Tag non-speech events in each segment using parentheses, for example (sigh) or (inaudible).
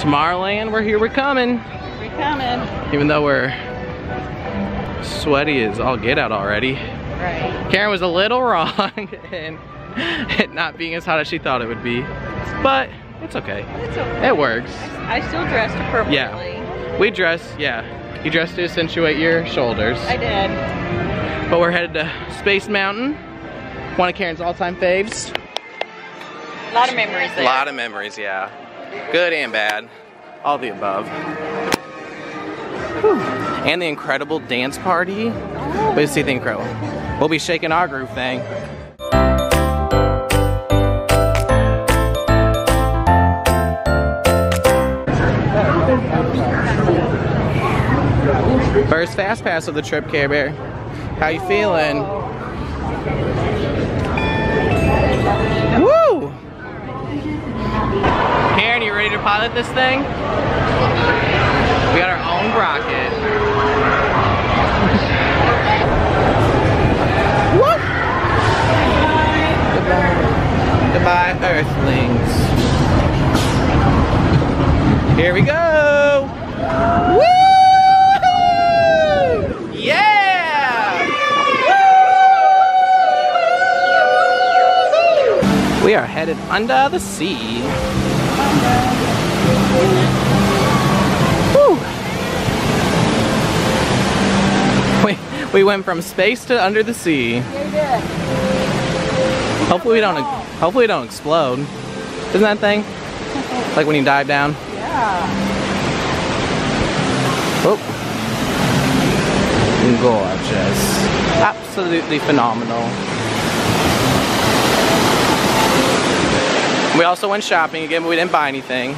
Tomorrowland, we're here, we're coming. We're coming. Even though we're sweaty as all get out already. Right. Karen was a little (laughs) wrong in it not being as hot as she thought it would be. But it's okay. It's okay. It works. I still dressed appropriately. Yeah. We dress, yeah. You dress to accentuate your shoulders. I did. But we're headed to Space Mountain. One of Karen's all-time faves. A lot of memories there. A lot of memories, yeah. Good and bad. All the above. Whew. And the incredible dance party. Oh. Wait see the incredible. We'll be shaking our groove thing. First fast pass of the trip, Care Bear. How you feeling? Woo! Karen, you ready to pilot this thing? We got our own rocket. What? Goodbye. Goodbye, Earthlings. Here we go. Woo! Yeah! We are headed under the sea. We, we went from space to under the sea. Hopefully we don't hopefully we don't explode. Isn't that thing? (laughs) Like when you dive down? Yeah. Oh. Gorgeous. Absolutely phenomenal. We also went shopping again, but we didn't buy anything.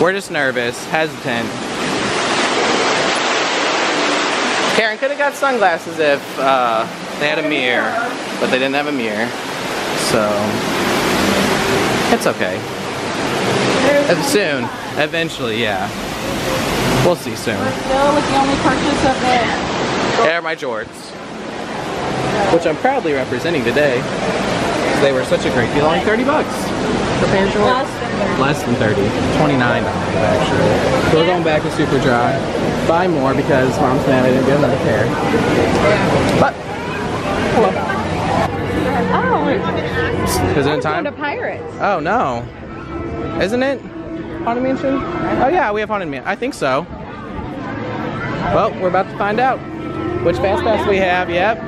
We're just nervous, hesitant. Karen could have got sunglasses if uh, they had a mirror, but they didn't have a mirror. So, it's okay. Uh, Soon, eventually, yeah. We'll see soon. Still with the only purchase of the Air my jorts. Which I'm proudly representing today. They were such a great deal, only 30 bucks for a pair less than Less than 30. 29 actually. So we're going back to Super Dry. Buy more because mom's mad I didn't get another pair. But, hello. Oh, Is it in time? to Pirates. Oh no. Isn't it? Haunted Mansion? Oh yeah, we have Haunted Mansion. I think so. Well, we're about to find out which fast pass we have. Yep.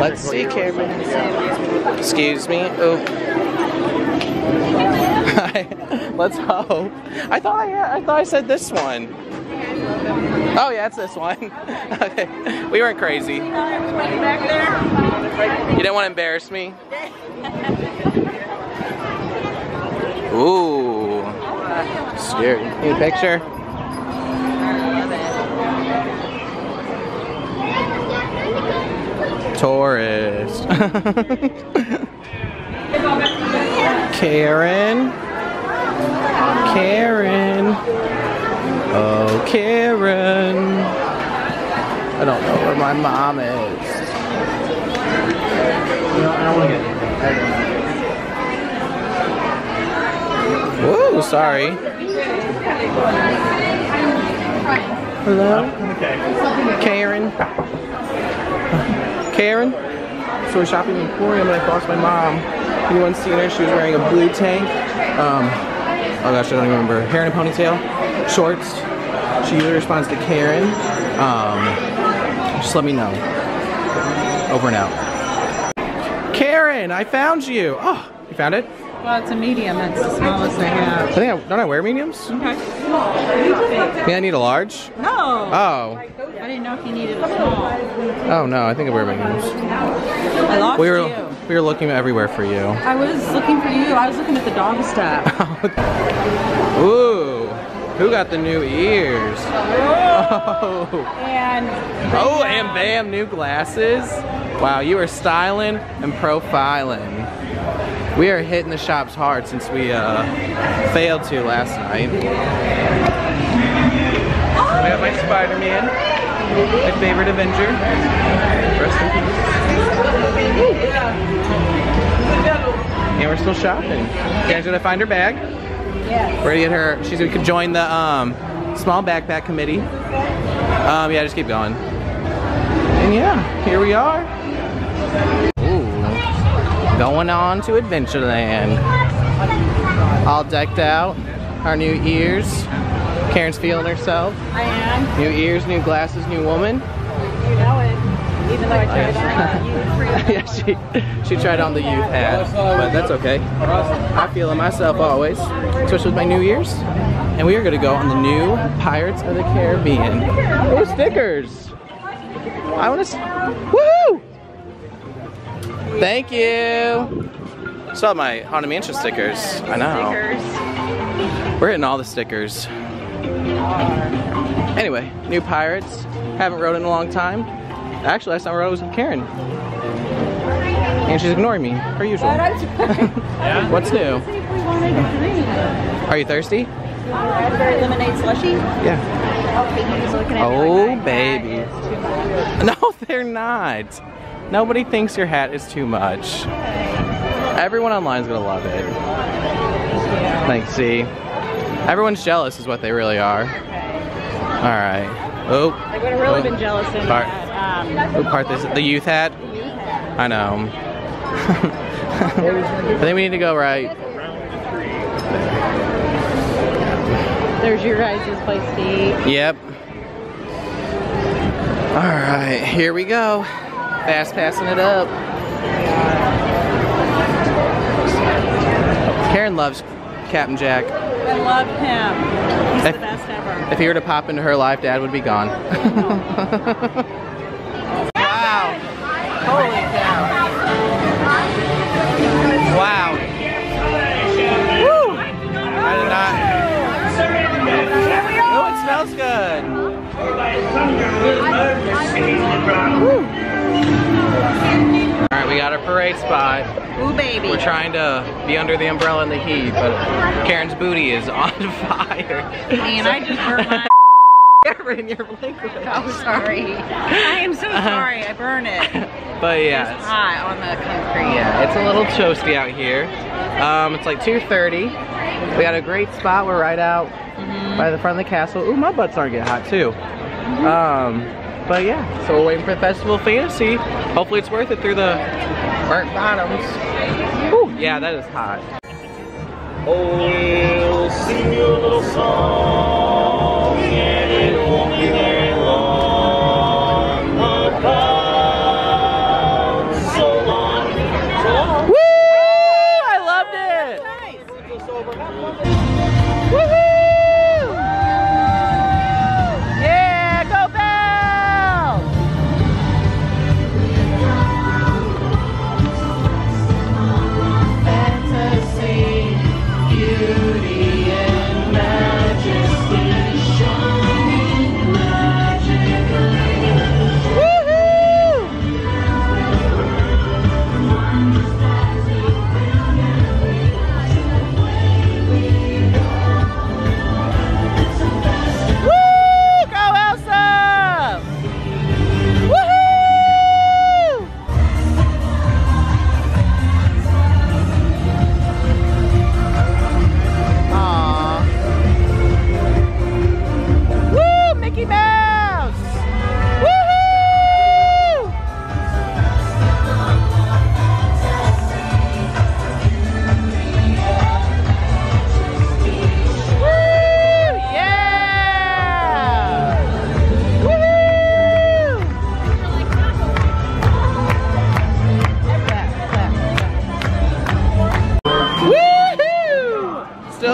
Let's see, Cameron. Excuse me. Oh. (laughs) Let's hope. I thought I, I thought I said this one. Oh yeah, it's this one. (laughs) okay, we weren't crazy. You didn't want to embarrass me. Ooh. Scary. Need a picture? Tourist. (laughs) Karen. Karen. Oh, Karen. I don't know where my mom is. I don't want to get Whoa, sorry. Hello? Karen? Karen? So we're shopping in Emporium and I crossed my mom. Anyone seen her? She was wearing a blue tank. Um, oh gosh, I don't even remember. Hair in a ponytail. Shorts. She usually responds to Karen. Um, just let me know. Over and out. Karen, I found you. Oh, you found it? Well, it's a medium. That's the smallest I have. I think I, don't I wear mediums? Okay. Yeah, I need a large. No. Oh. I didn't know if you needed a small. Oh no, I think I wear mediums. I lost We were you. We were looking everywhere for you. I was looking for you. I was looking at the dog stuff. (laughs) Ooh, who got the new ears? Oh, (laughs) and oh, and bam, new glasses. Wow, you are styling and profiling. We are hitting the shops hard since we uh, failed to last night. I got my Spider-Man, my favorite Avenger. Rest in And we're still shopping. Karen's gonna find her bag. Yes. We're gonna get her. She's gonna join the um, small backpack committee. Um, yeah, just keep going. And yeah, here we are. Ooh, going on to Adventureland. All decked out. Our new ears. Karen's feeling herself. I am. New ears, new glasses, new woman. You know it. Even though I tried on (laughs) yeah, she she tried on the youth hat, but that's okay. I feel it myself always, especially with my New Year's. And we are gonna go on the new Pirates of the Caribbean. Oh, stickers! I want to. Woohoo! Thank you. Saw my Haunted Mansion stickers. I know. We're hitting all the stickers. Anyway, new Pirates. Haven't rode in a long time. Actually, last time I was with Karen. And she's ignoring me, per usual. But (laughs) What's new? We wanted a drink. Are you thirsty? Raspberry lemonade slushy. Yeah. Okay, he's looking at me Oh, baby. hat is too much. (laughs) No, they're not. Nobody thinks your hat is too much. Everyone online is gonna love it. Like, see, everyone's jealous is what they really are. All right. Oh, I would have really Oh. been jealous in that. Um, what part this? The youth hat. I know. (laughs) I think we need to go right. there's your guys' place to eat. Yep. All right, here we go. Fast passing it up. Karen loves Captain Jack. I love him. He's If- the best ever. If he were to pop into her life, Dad would be gone. (laughs) wow. Holy cow. Wow. Woo. I did not. Oh, it smells good. Woo. All right, we got our parade spot. Ooh, baby. We're trying to be under the umbrella in the heat, but Karen's booty is (laughs) on fire. And I just burned my. In your liquid. Oh, sorry. I am so sorry. I burned it. (laughs) But It's yeah, it's, hot on the concrete. yeah, it's a little toasty out here. Um, it's like 2:30. We got a great spot. We're right out by the front of the castle. Ooh, my butt's starting to get hot too. Um, but yeah, so we're waiting for the Festival Fantasy. Hopefully, it's worth it through the burnt bottoms. Ooh, yeah, that is hot. Oh, we'll sing you a little song,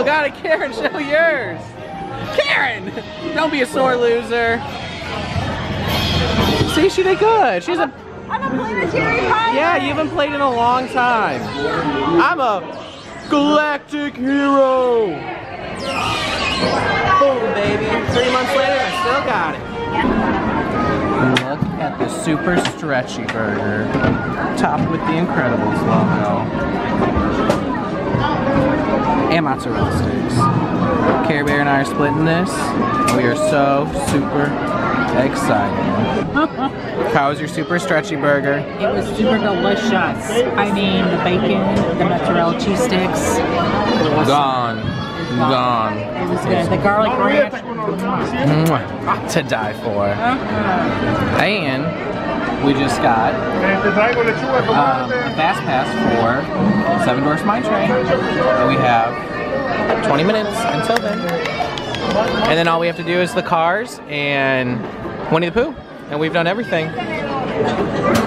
Still got it, Karen. Show yours. Karen, don't be a sore loser. See, she did good. She's a I'm a planetary pilot. yeah. You haven't played in a long time. I'm a galactic hero. Boom, baby. Three months later, I still got it. Look at the super stretchy burger, topped with the Incredibles logo. And mozzarella sticks. Care Bear and I are splitting this. We are so super excited. (laughs) How was your super stretchy burger? It was super delicious. I mean, the bacon, the mozzarella cheese sticks. Gone. gone. It was good. The garlic ranch. Mwah. To die for. Uh-huh. And we just got um, a fast pass for Seven Dwarfs Mine Train. And we have 20 minutes until then. And then all we have to do is the cars and Winnie the Pooh. And we've done everything.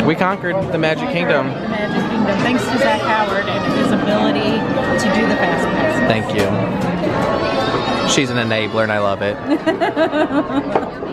We conquered the Magic Kingdom. Magic Kingdom. Thanks to Zach Howard and his ability to do the fast pass. Thank you. She's an enabler and I love it. (laughs)